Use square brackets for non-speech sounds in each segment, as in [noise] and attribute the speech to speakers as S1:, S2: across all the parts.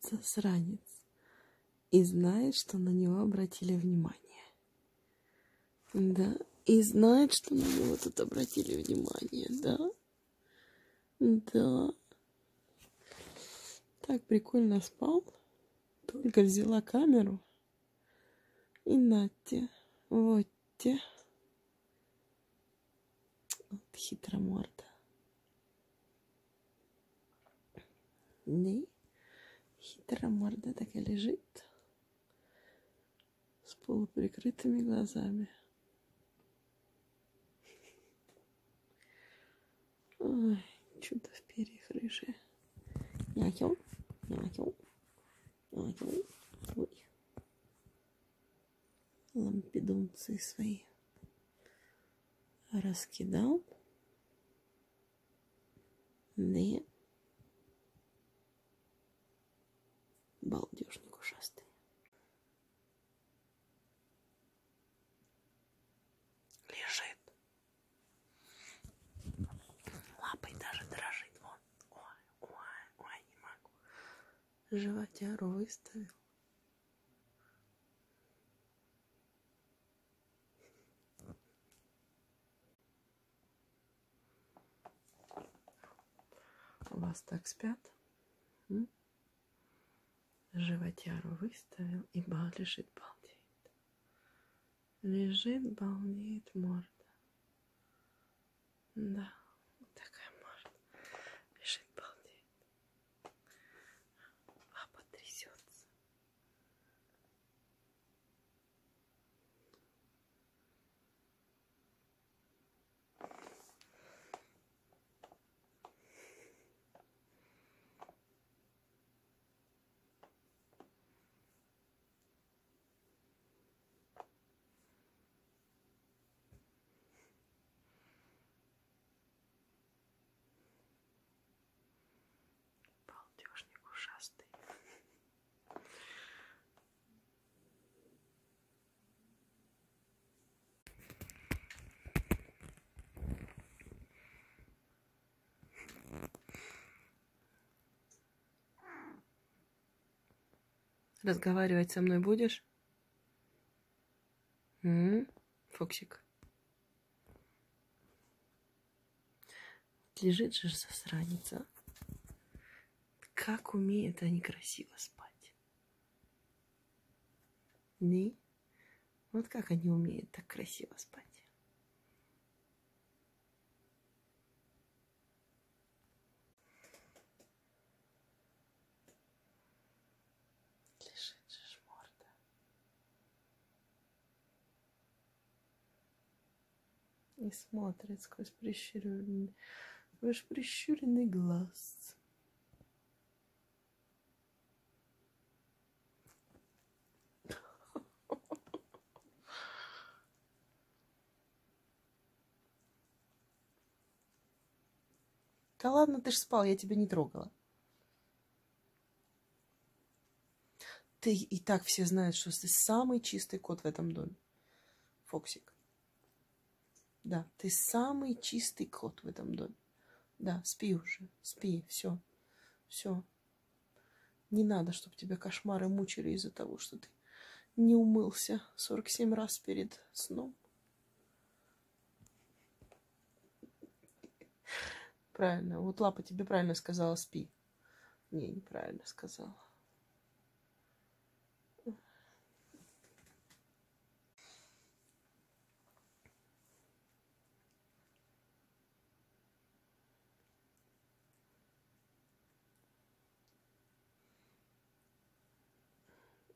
S1: Засранец. И знает, что на него обратили внимание. Да, и знает, что на него тут обратили внимание, да? Да. Так прикольно спал. Только взяла камеру. И нате, вот те. Вот хитрая морда. Не, хитрая морда так и лежит с полуприкрытыми глазами. Ой, чудо в перьях рыжие. Някел, някел, някел. Ой. Лампедунцы свои раскидал. Не. Балдежник ушастый. Лежит. Лапой даже дрожит. Вон. Ой, ой, ой, не могу. Животяру выставил. У вас так спят? М? Животяру выставил и бал лежит, балдеет. Лежит, балдеет морда. Да, вот такая морда. Лежит, балдеет. Лапа трясется. Балдежник ушастый. Разговаривать со мной будешь? М? Фоксик. Лежит же засранец, а? Как умеют они красиво спать. Не? Вот как они умеют так красиво спать. Лежит же ж морда. И смотрит сквозь прищуренный, сквозь прищуренный глаз. [laughs] Да ладно, ты ж спал, я тебя не трогала. Ты и так все знают, что ты самый чистый кот в этом доме. Фоксик. Да, ты самый чистый кот в этом доме. Да, спи уже, спи, все, все. Не надо, чтобы тебя кошмары мучили из-за того, что ты не умылся 47 раз перед сном. Правильно. Вот Лапа тебе правильно сказала, спи. Не, неправильно сказала.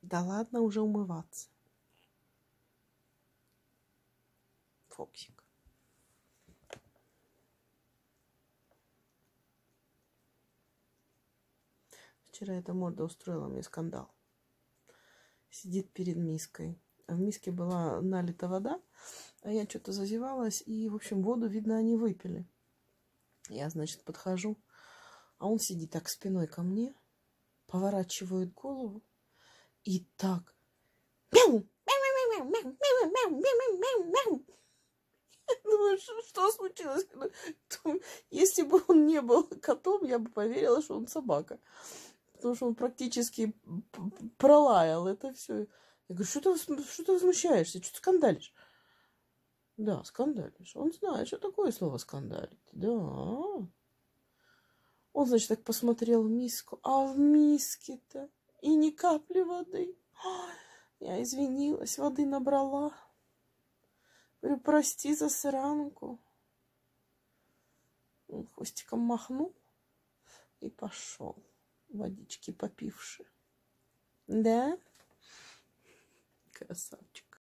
S1: Да ладно уже умываться. Фоксик. Вчера эта морда устроила мне скандал. Сидит перед миской. А в миске была налита вода, а я что-то зазевалась, и, в общем, воду, видно, они выпили. Я, значит, подхожу, а он сидит так спиной ко мне, поворачивает голову и так. Мяу! Думаю, что, случилось? Если бы он не был котом, я бы поверила, что он собака. потому что он практически пролаял это все. Я говорю, что ты, что ты возмущаешься, что ты скандалишь? Да, скандалишь. Он знает, что такое слово скандалить. Да. Он, значит, так посмотрел в миску. А в миске-то и ни капли воды. [gasps] Я извинилась, воды набрала. Говорю, прости за сранку. Он хвостиком махнул и пошел, водички попивши. Да? Красавчик.